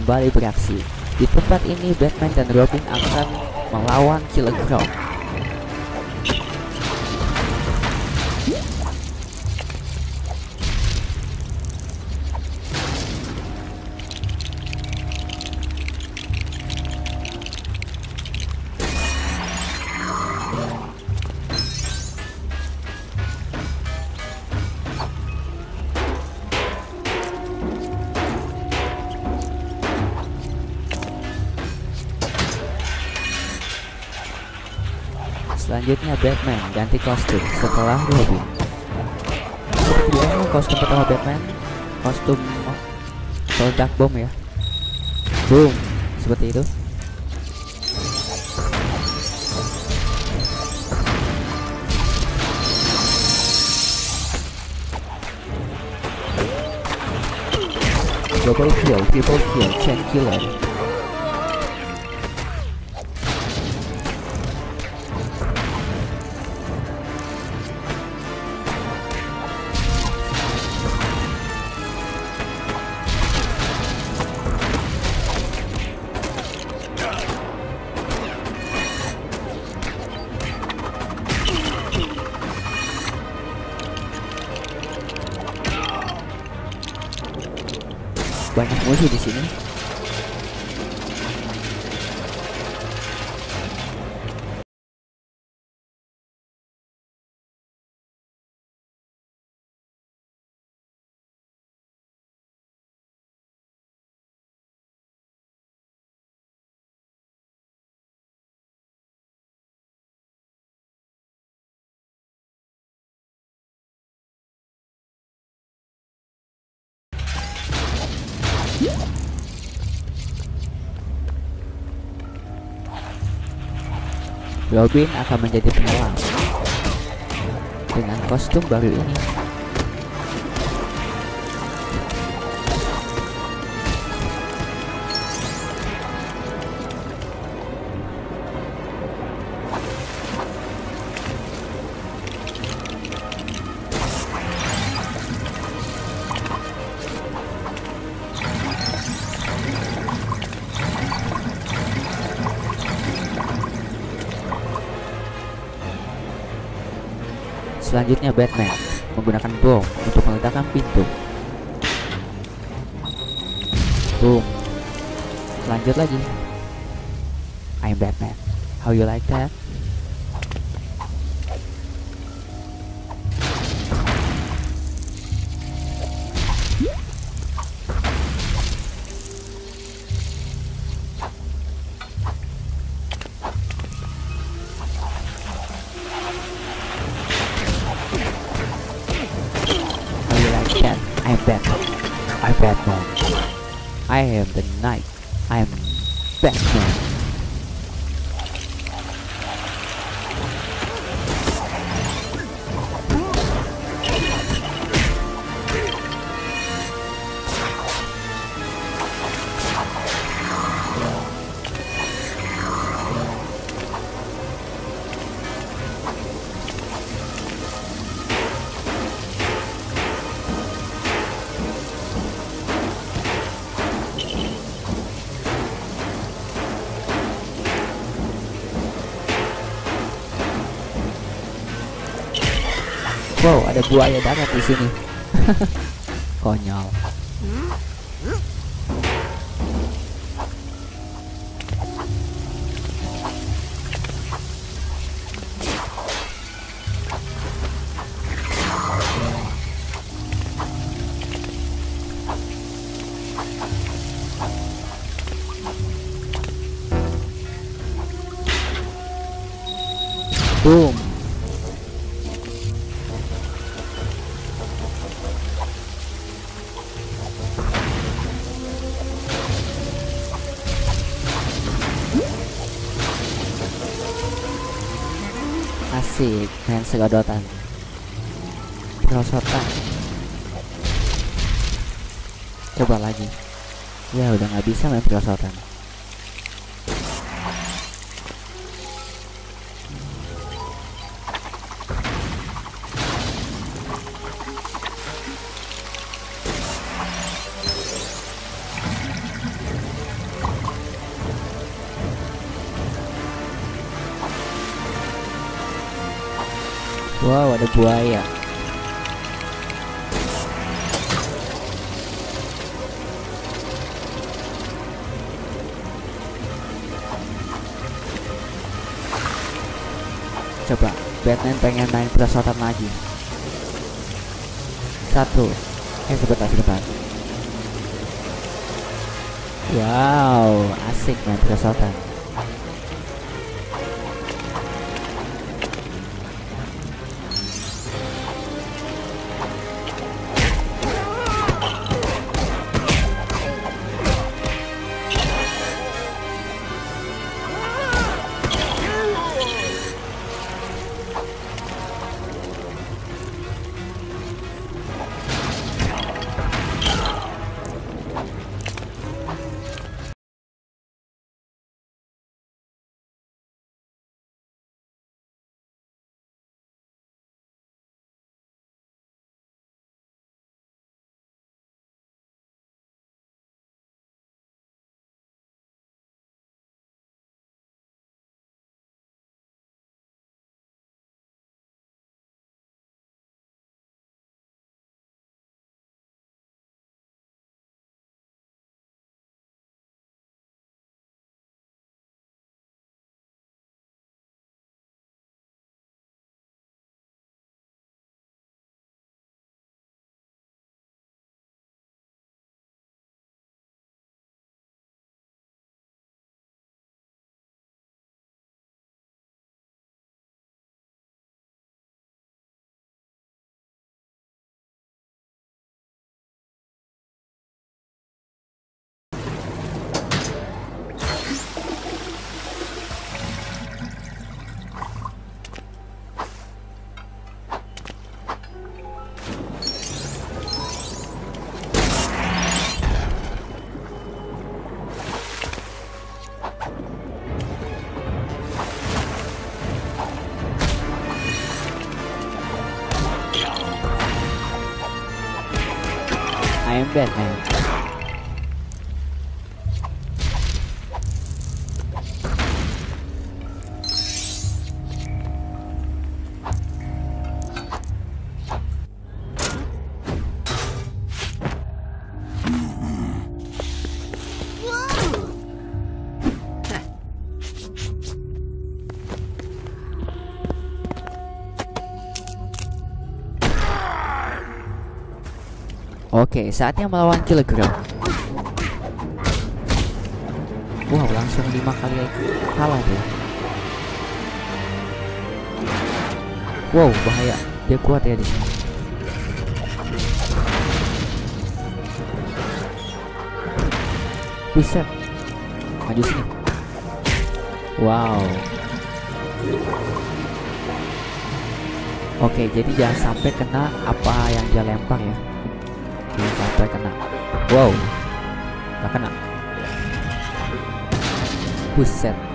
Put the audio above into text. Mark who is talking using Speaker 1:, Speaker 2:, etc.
Speaker 1: kembali beraksi. Di tempat ini Batman dan Robin akan melawan Killer Croc. Selanjutnya Batman ganti kostum setelah Robin. Seperti biasa kostum pertama Batman kostum peledak bom ya. Boom, seperti itu. Double kill, triple kill, chain killer. Banyak musuh di sini. Robin akan menjadi penyelam dengan kostum baru ini. Selanjutnya Batman menggunakan bom untuk meledakkan pintu. Boom. Lanjut lagi. I'm Batman. How you like that? Batman. I am the knight. I am Batman. Wow, ada buaya darat di sini. Konyol. Boom. Segodotan. Perosotan. Coba lagi. Ya udah nggak bisa main perosotan. Wow, ada buaya. Coba, Batman pengen main perosotan lagi. Satu. Eh, sebentar, sebentar. Wow, asik main perosotan. Am Batman. Oke, saatnya melawan Kilogram. Wow, langsung lima kali kalah dia. Wow, bahaya. Dia kuat ya di sini. Buset. Maju sini. Wow. Oke, jadi jangan sampai kena apa yang dia lempar ya. Sampai kena. Wow. Gak kena. Buset.